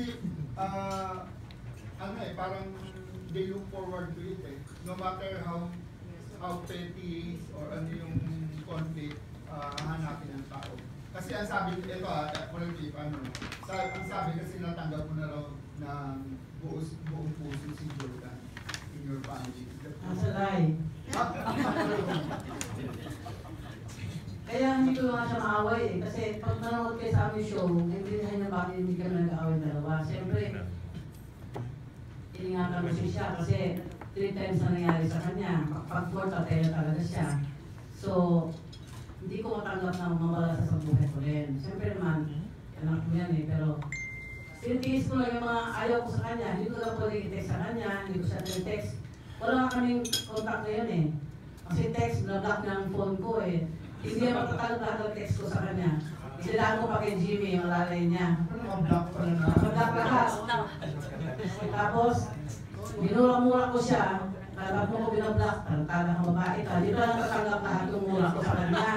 Kasi, ah, ano eh, parang they look forward to it eh. No matter how how petty or ano yung conflict, ah, hanapin ng tao. Kasi ang sabi, ito ah, Colonel Chief, ano, sa, ang sabi kasi natanggap mo na raw ng buos, buong puso si hindi ko nga siya maaway eh. Kasi pag nanonood kayo sa aming show, naiintindihan niya bakit hindi kami nag-aaway dalawa. Siyempre, iningatan ko siya kasi three times na nangyari sa kanya. Pag fourth, patay talaga siya. So, hindi ko matanggap na mawala sa buhay ko rin. Siyempre naman, anak ko yan eh, pero tinitiis ko lang yung mga ayaw ko sa kanya. Hindi ko lang pwede i-text sa kanya, hindi ko siya text. Wala kaming contact ngayon eh. Kasi text, block na ang phone ko eh. Hindi niya matatanggap text ko sa kanya. Sila ko pa kay Jimmy, yung lalay niya. Na Block lahat. Tapos, minura-mura ko siya. Kalap mo ko binablock, tarantala kang babae ka. Di ba natatanggap lahat yung mura ko sa kanya?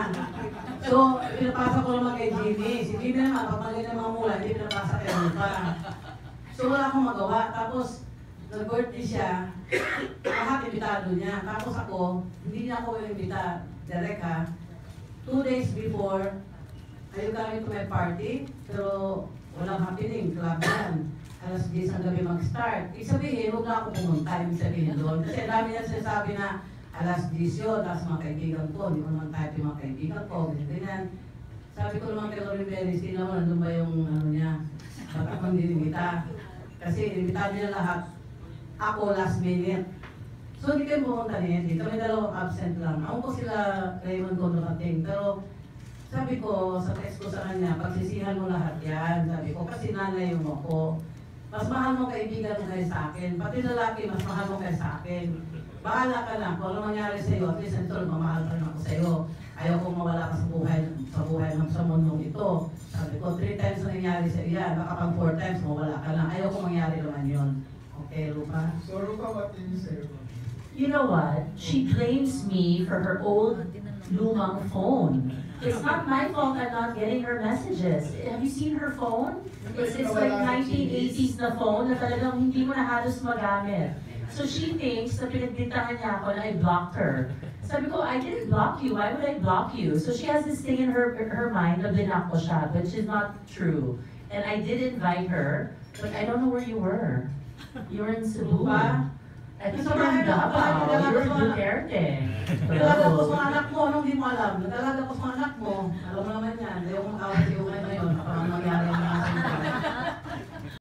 So, pinapasa ko naman kay Jimmy. Si Jimmy naman, pag mali ng mga mura, hindi pinapasa kay Lupa. So, wala akong magawa. Tapos, nag-birthday siya, lahat imbitado niya. Tapos ako, hindi niya ako imbita, direct ha. Days before, ayaw kami to my party, pero walang happening, club yan. Alas 10 ang gabi mag-start. Ibig sabihin, huwag na ako pumunta, ibig sabihin doon. Kasi dami niya sinasabi na alas 10 yun, tapos mga kaibigan ko, hindi ko naman type yung mga kaibigan ko, ganyan. Sabi ko naman kay Lorin Beres, tingnan mo, nandun ba yung ano niya, bakit man dinimita. Kasi inimita niya lahat, ako last minute. So hindi kayo pumunta hindi kami dalawang absent lang. Ako ko sila Raymond ko dumating, pero sabi ko, sa text ko sa kanya, pagsisihan mo lahat yan. Sabi ko, kasi nanay yung ako. Mas mahal mo kaibigan mo kayo sa akin. Pati lalaki, mas mahal mo kayo sa akin. Bahala ka na. Kung ano mangyari sa iyo, at least ito, mamahal pa rin ako sa iyo. Ayaw kong mawala ka sa buhay, sa buhay ng sa mundong ito. Sabi ko, three times na nangyari sa iyo yan. Baka pang four times, mawala ka na. Ayaw kong mangyari naman yun. Okay, Rupa? So, Rupa, what can you say? Rupa? You know what? She blames me for her old lumang phone. It's not my fault I'm not getting her messages. Have you seen her phone? It's, it's like 1980s na phone na talagang hindi mo na halos magamit. So she thinks na pinagbintangan niya ako na I blocked her. Sabi ko, I didn't block you. Why would I block you? So she has this thing in her her mind na blinak ko siya, which is not true. And I did invite her, but I don't know where you were. You were in Cebu. I think you were in Davao. You were in Duterte. Nagdalaga ko sa anak mo, anong di mo alam? Nagdalaga ko sa anak mo. Alam mo